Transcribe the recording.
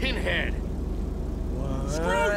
Pinhead! What? Screw